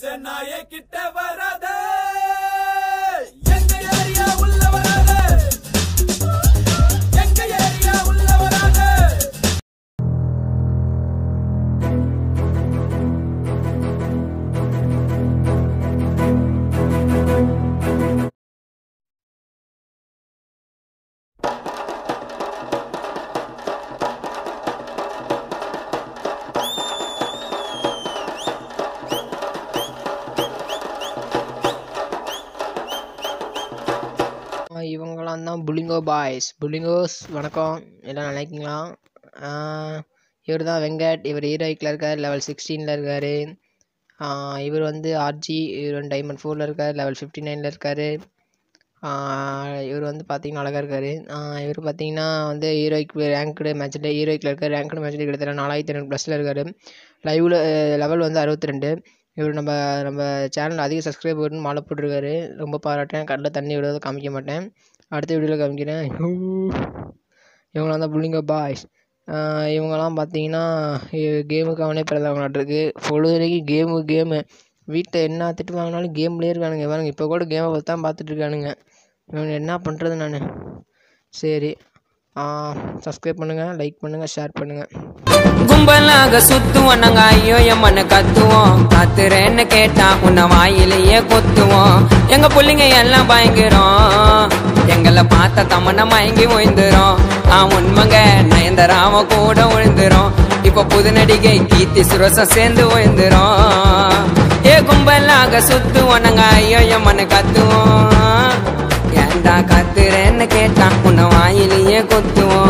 பச்சை கிட்ட வராத தான் புலிங்கோ பாய்ஸ். புலிங்கோஸ் வணக்கம். எல்லாம் நல்லா இருக்கீங்களா? இவர் தான் வெங்கட். இவர் ஹீரோயிக்கில் இருக்கார் லெவல் சிக்ஸ்டீனில் இருக்கார். இவர் வந்து ஆர்ஜி இவர் வந்து டைமண்ட் ஃபோரில் இருக்கார் லெவல் ஃபிஃப்டி நைனில் இருக்கார். இவர் வந்து பார்த்தீங்கன்னா அழகாக இருக்கார். இவர் பார்த்தீங்கன்னா வந்து ஹீரோய்க்கு ரேங்க்டு மேட்ச்சில் ஹீரோய்க்கில் இருக்கார். ரேங்க்டு மேட்ச்சில் கிட்டத்தட்ட நாலாயிரத்தி ரெண்டு ப்ளஸில் இருக்கார். லைவில் லெவல் வந்து அறுபத்தி ரெண்டு இவர் நம்ம நம்ம சேனல் அதிக சப்ஸ்கிரைபர்னு மாலை போட்டிருக்காரு. ரொம்ப பாராட்டேன் கடலில் தண்ணி விடுறது காமிக்க மாட்டேன். அடுத்த வீடியோவில் காமிக்கிறேன். இவங்களாம் தான் புள்ளிங்க பாய்ஸ் இவங்கெல்லாம் பார்த்தீங்கன்னா கேமுக்கு அவனே பொழுது வரைக்கும் கேமு கேமு வீட்டில் என்ன திட்டு வாங்கினாலும் கேம்லேயே இருக்கானுங்க. பாருங்க இப்போ கூட கேமை பார்த்து தான் பார்த்துட்ருக்கானுங்க இவங்க என்ன பண்ணுறது நான்? சரி. சப்ஸ்கிரைப் பண்ணுங்கள் லைக் பண்ணுங்கள் ஷேர் பண்ணுங்கள் கும்பலாக சுத்துவோம் நாங்க. ஐயோ எம்மன்னு கத்துவோம். கத்துறேன்னு கேட்டா உன்னை வாயிலேயே கொத்துவோம். எங்க பிள்ளைங்க எல்லாம் பயங்கிறோம் எங்களை பார்த்த தமனை மயங்கி ஒய்ந்துரும் ஆ உண்மைங்க நயன்தராம கூட விழுந்துரும். இப்ப புது நடிகை கீர்த்தி சுரசம் சேர்ந்து ஒய்ந்துரும் ஏ கும்பலாக சுத்துவோம் நாங்க ஐயோ எம்மனு கத்துவோம் ஏண்டா கத்துறேன்னு கேட்டான் உன்னை வாயிலேயே கொத்துவோம்